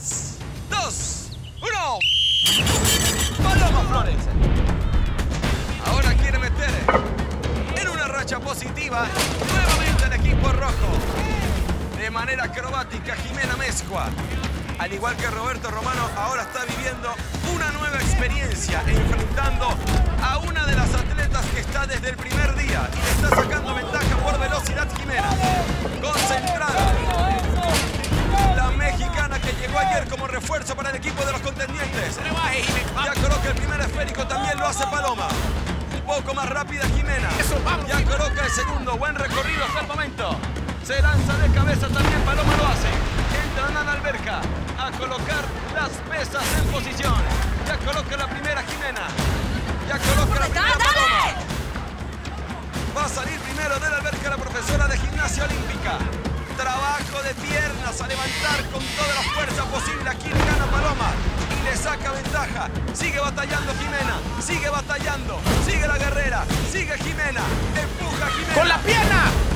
3, 2, 1. Paloma Flores. Ahora quiere meter en una racha positiva nuevamente el equipo rojo. De manera acrobática, Jimena Mezcua. Al igual que Roberto Romano, ahora está viviendo una nueva experiencia enfrentando a una de las atletas que está desde el primer día Se lanza de cabeza también, Paloma lo hace. Entran a la alberca a colocar las pesas en posición. Ya coloca la primera Jimena. Ya coloca la primera Paloma. Va a salir primero de la alberca la profesora de gimnasia olímpica. Trabajo de piernas a levantar con toda la fuerza posible. Aquí le gana Paloma y le saca ventaja. Sigue batallando Jimena. Sigue batallando. Sigue la guerrera. Sigue Jimena. Empuja Jimena. ¡Con la pierna!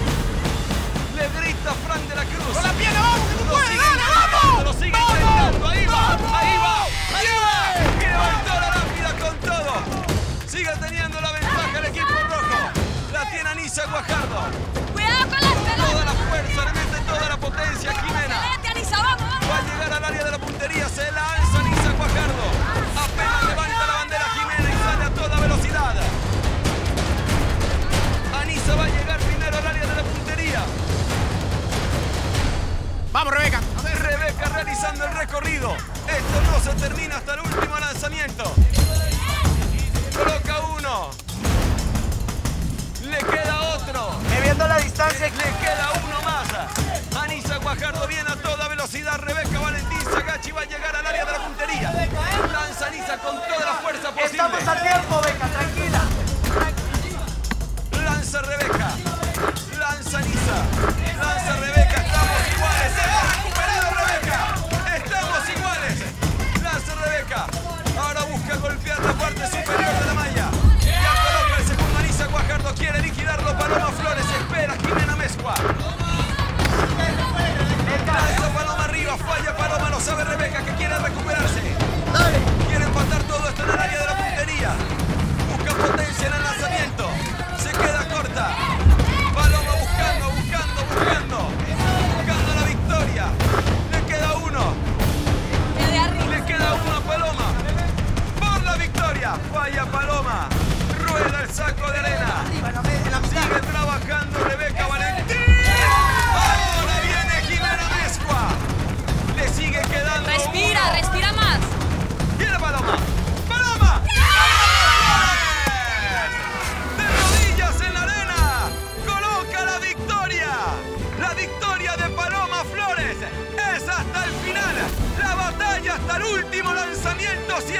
Le grita Fran de la Cruz. ¡Con la pierna! ¡Vamos, que tú Lo puedes! sigue ¡Dale, vamos! Lo sigue ¡Vamos! intentando. Ahí va. ¡Vamos! Ahí va. Ahí va. Y levantó la lápida con todo. Sigue teniendo la ventaja el equipo rojo. La tiene Anisa Guajardo. Rebeca realizando el recorrido. Esto no se termina hasta el último lanzamiento. Coloca uno. Le queda otro. viendo la distancia. Le queda uno más. Anisa Guajardo viene a toda velocidad. Rebeca Valentín Sagachi va a llegar al área de la puntería. Lanza Anisa con toda la fuerza posible. Estamos a tiempo, Beca, tranquila. Lanza Rebeca. Lanza Anisa. Lanza Rebeca.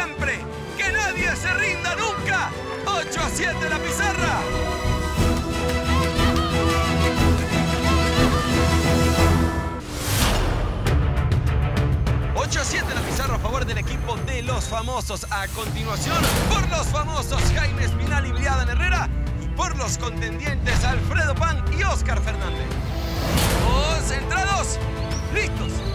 Siempre! ¡Que nadie se rinda nunca! 8 a 7 la pizarra. ¡8 a 7 la pizarra a favor del equipo de los famosos. A continuación, por los famosos Jaime Espinal y Briadan Herrera y por los contendientes Alfredo Pan y Oscar Fernández. Concentrados, listos.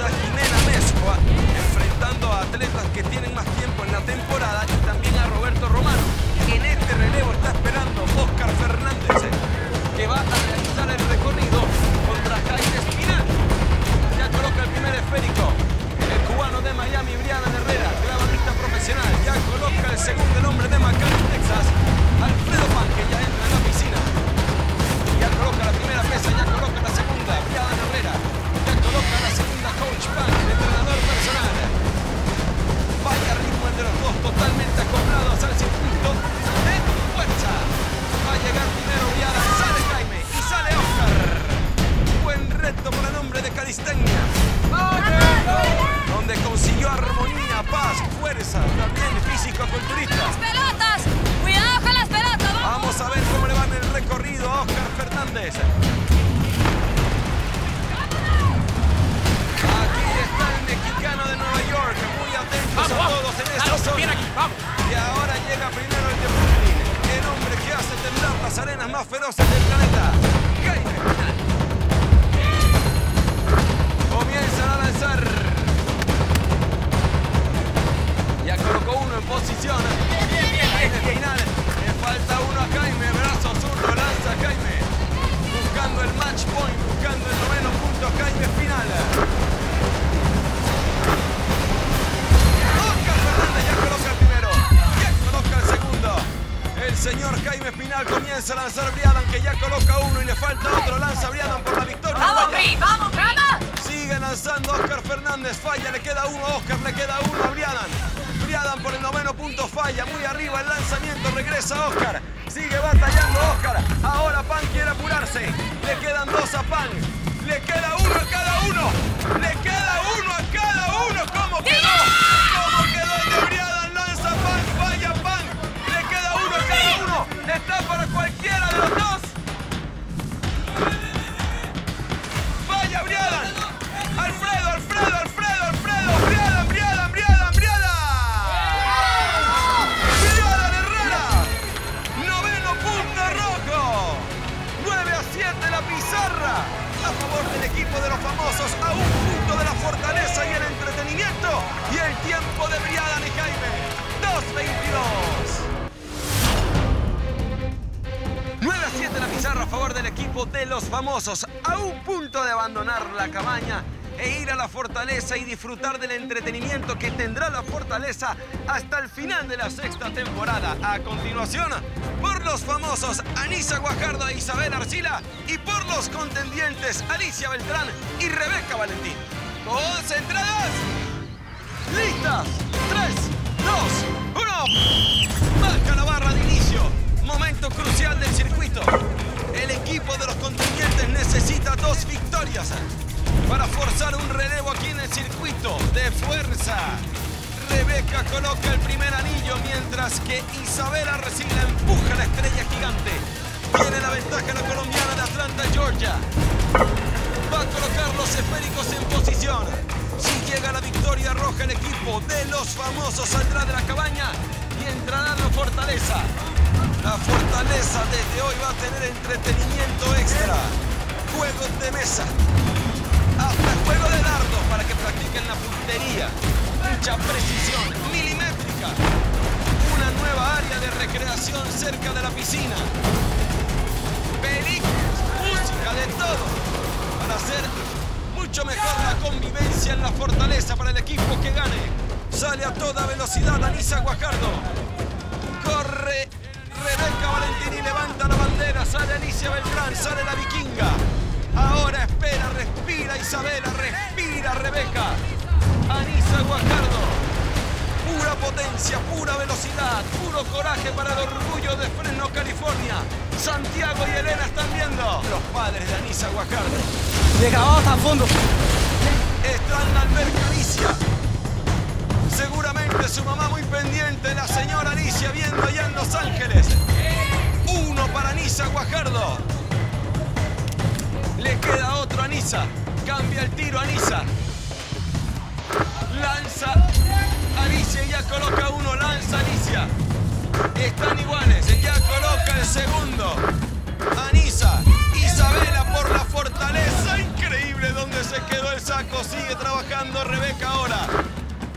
Ya vimos a Jimena Mezcua enfrentando a atletas que tienen más tiempo en la temporada y también a Roberto Romano. En este relevo está esperando Oscar Fernández, que va a realizar el recorrido contra Jaime Espinal. Ya coloca el primer esférico. El cubano de Miami, Brian Herrera, clavadista profesional. Ya coloca el segundo, el hombre de McAllen, Texas. Físico-culturista. ¡Pelotas! ¡Cuidado con las pelotas! ¡Vamos! Vamos a ver cómo le va en el recorrido a Oscar Fernández. Aquí está el mexicano de Nueva York, muy atentos ¡Vamos, a vamos! todos en esta zona. bien aquí, vamos. Y ahora llega primero el de Brooklyn, el hombre que hace temblar las arenas más feroces del planeta. Jaime. Comienzan a lanzar. Uno en posición. Final. Le falta uno a Jaime. Brazo zurdo lanza Jaime. Buscando el match point. Buscando el noveno punto. Jaime final. Oscar Fernández ya coloca el primero. Ya coloca el segundo. El señor Jaime Espinal comienza a lanzar Briadan, que ya coloca uno y le falta otro. Lanza Briadan por la victoria. ¡Vamos. Bri! ¡Vamos! Sigue lanzando Oscar Fernández, falla, le queda uno a Oscar, le queda uno. Por el noveno punto falla, muy arriba el lanzamiento, regresa Oscar. Sigue batallando Oscar. Ahora Pan quiere apurarse. Le quedan dos a Pan. Le queda uno a cada uno. Le queda abandonar la cabaña e ir a la fortaleza y disfrutar del entretenimiento que tendrá la fortaleza hasta el final de la sexta temporada. A continuación, por los famosos Anisa Guajardo e Isabel Arcila y por los contendientes Alicia Beltrán y Rebeca Valentín. ¡Concentradas! ¡Listas! ¡Tres, dos, uno! Marca la barra de inicio. Momento crucial del circuito. El equipo de los contendientes necesita dos victorias para forzar un relevo aquí en el circuito de fuerza. Rebeca coloca el primer anillo mientras que Isabela Arcila empuja la estrella gigante. Tiene la ventaja la colombiana de Atlanta, Georgia. Va a colocar los esféricos en posición. Si llega la victoria roja, el equipo de los famosos saldrá de la cabaña y entrará en la fortaleza. La fortaleza desde hoy va a tener entretenimiento extra. Juegos de mesa. Hasta juego de dardos para que practiquen la puntería. Mucha precisión milimétrica. Una nueva área de recreación cerca de la piscina películas, música, de todo, para hacer mucho mejor la convivencia en la fortaleza para el equipo que gane. Sale a toda velocidad Anisa Guajardo. Corre levanta la bandera, sale Alicia Beltrán, sale la vikinga. Ahora espera, respira Isabela, respira Rebeca. Anisa Guajardo. Pura potencia, pura velocidad, puro coraje para el orgullo de Fresno, California. Santiago y Elena están viendo. Los padres de Anisa Guajardo. Llega, vamos el fondo. Están en la alberca Alicia. Seguramente su mamá muy pendiente, la señora Alicia, viendo allá en Los Ángeles. Para Anisa Guajardo. Le queda otro a Anisa. Cambia el tiro a Anisa. Lanza Alicia ya coloca uno. Lanza Alicia. Están iguales. Ya coloca el segundo. Anisa. Isabela por la fortaleza. Increíble donde se quedó el saco. Sigue trabajando Rebeca ahora.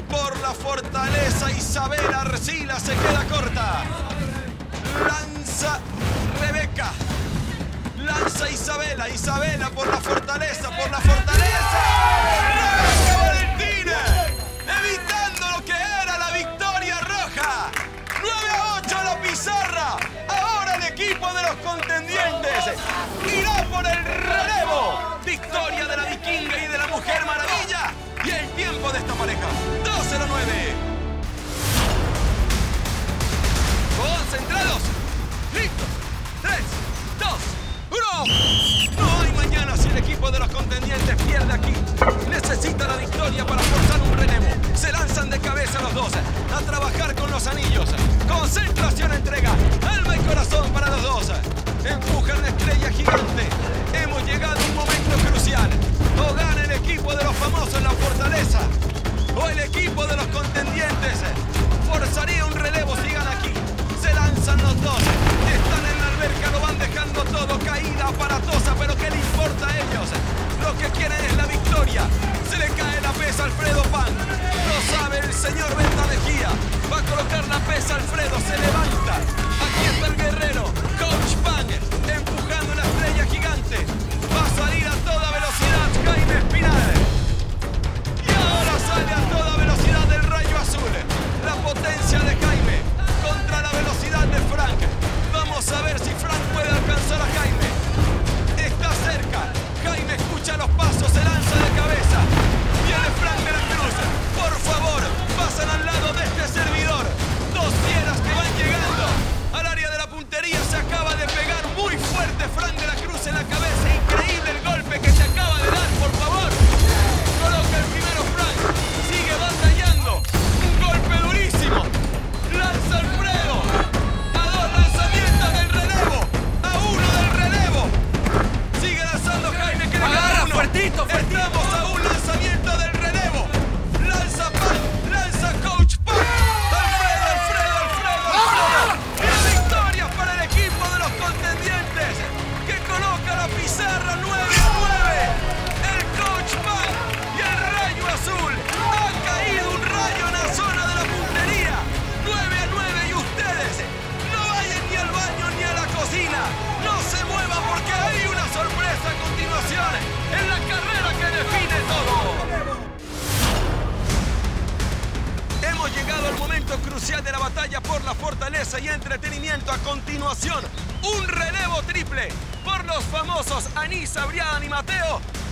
Por la fortaleza. Isabela Arcila se queda corta. Lanza Isabela. Isabela por la fortaleza. Por la fortaleza. Valentina. Evitando lo que era la victoria roja. 9 a 8 la pizarra. Ahora el equipo de los contendientes irá por el relevo. Victoria de la vikinga y de la mujer maravilla. Y el tiempo de esta pareja. 12 a 9. Concentrados. Pierde aquí. Necesita la victoria para forzar un relevo. Se lanzan de cabeza los dos a trabajar con los anillos. Concentración, entrega. Alma y corazón para los dos. Empujan la estrella gigante. Hemos llegado a un momento crucial. O gana el equipo de los famosos en la fortaleza. O el equipo de los contendientes forzaría Alfredo Pan. Lo sabe el señor Venta Mejía. Va a colocar la pesa Alfredo, se levanta. Aquí está el guerrero, Coach Pan, empujando la estrella gigante.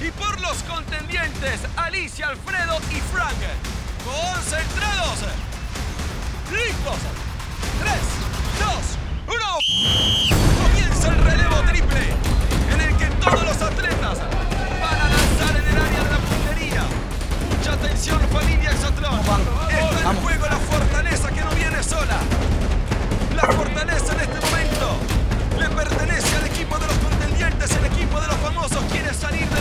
y por los contendientes Alicia, Alfredo y Frank. ¡Concentrados! ¡Listos! ¡Tres, dos, uno! Comienza el relevo triple, en el que todos los atletas van a lanzar en el área de la puntería. Mucha atención, familia Exatlón. Está en juego la fortaleza que no viene sola. La fortaleza en este momento le pertenece al equipo de los contendientes, el equipo de los famosos quiere salir de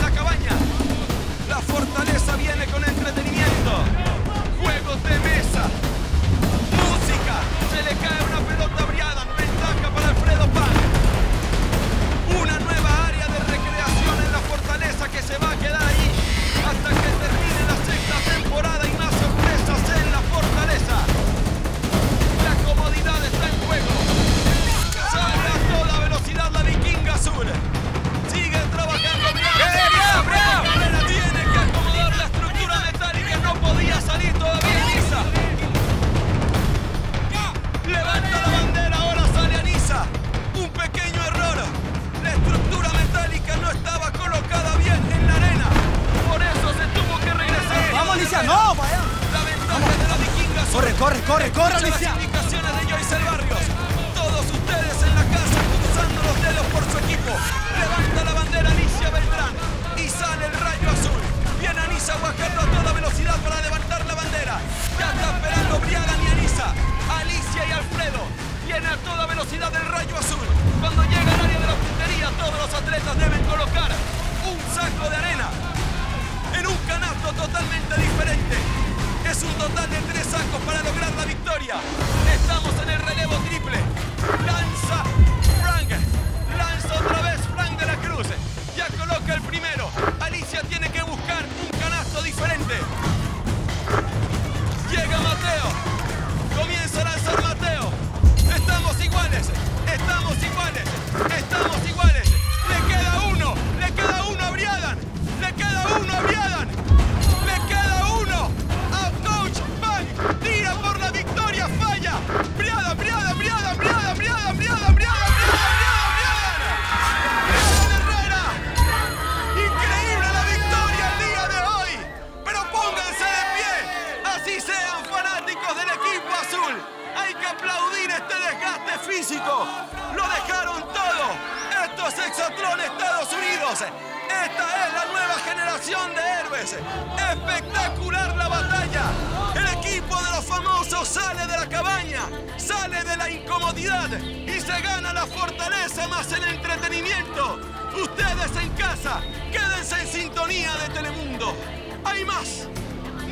y se gana la fortaleza más el entretenimiento. Ustedes en casa, quédense en sintonía de Telemundo. Hay más,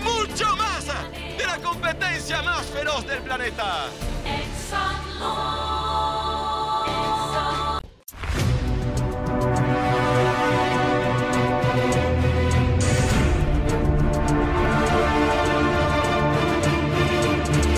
mucho más de la competencia más feroz del planeta.